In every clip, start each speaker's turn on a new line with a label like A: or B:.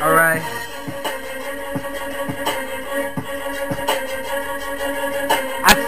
A: Alright.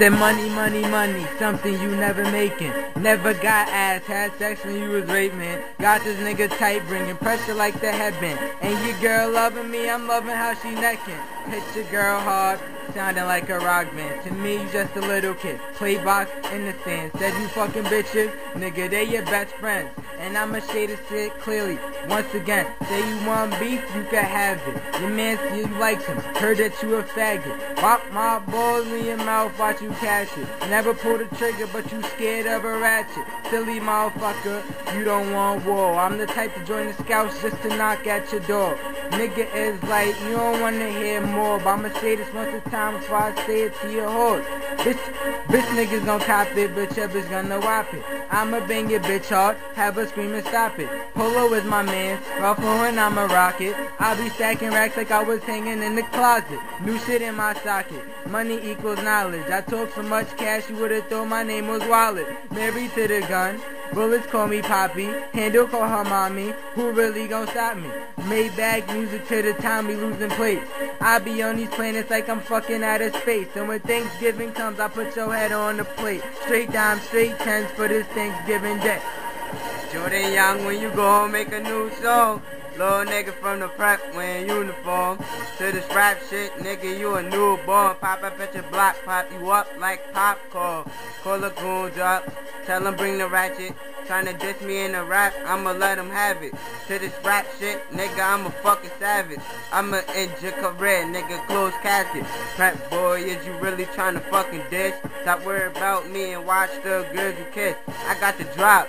A: Said money, money, money, something you never making. Never got ass, had sex when you was man. Got this nigga tight, bringing pressure like the headband. And your girl loving me, I'm loving how she necking. Hit your girl hard, sounding like a rock band. To me, you just a little kid. Play box in the stands. Said you fucking bitches, nigga, they your best friends. And I'ma say this shit clearly. Once again, say you want beef, you can have it. Your man you like him, heard that you a faggot. Pop my balls in your mouth, watch you cash it. Never pull the trigger, but you scared of a ratchet. Silly motherfucker, you don't want war. I'm the type to join the scouts just to knock at your door. Nigga is like, you don't wanna hear more, but I'ma say this once a time before I say it to your horse. Bitch, bitch niggas gon' cop it, but your bitch gonna whop it. I'ma bang your bitch hard, have her scream and stop it. Polo is my man, Ralph Lauren I'ma rock it. I'll be stacking racks like I was hanging in the closet. New shit in my socket, money equals knowledge. I so much cash you would've thought my name was Wallet. Married to the gun, bullets call me Poppy. Handle call her mommy, who really gon' stop me? Maybach music to the time we losing plates. I be on these planets like I'm fucking out of space. And when Thanksgiving comes, I put your head on the plate. Straight dime, straight tens for this Thanksgiving day. Jordan Young, when you go make a new song. Little nigga from the prep wearing uniform. To this rap shit, nigga, you a newborn. Pop up at your block, pop you up like popcorn. Call a goon drop, tell him bring the ratchet. Tryna diss me in the rap, I'ma let him have it. To this rap shit, nigga, I'm a fucking savage. I'ma end your career, nigga, close casket. Prep boy, is you really tryna fucking dish? Stop worrying about me and watch the girls you kiss. I got the drop.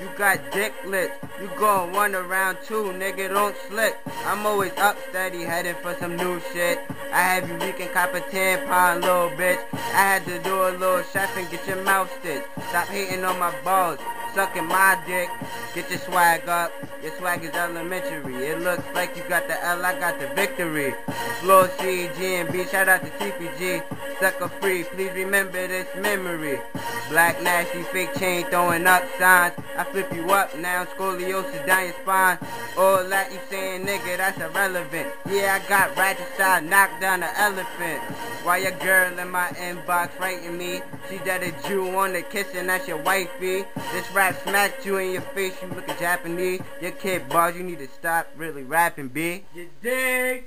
A: You got dick lips. You going one around two, nigga, don't slip. I'm always up steady, heading for some new shit. I have you leaking copper 10 pound little bitch. I had to do a little chef and get your mouth stitched. Stop hating on my balls, sucking my dick. Get your swag up. Your swag is elementary. It looks like you got the L, I got the victory. Floor C, G and B, shout out to TPG. Sucker free, please remember this memory. Black nasty, fake chain throwing up signs. I flip you up now, scoliosis down your spine. All that you saying, nigga, that's irrelevant. Yeah, I got ratchet side, knocked down the elephant. While your girl in my inbox writing me, she that a Jew on the kissing, that's your wifey. This rap smacked you in your face, you looking Japanese. Your kid bars, you need to stop really rapping, B. You dig?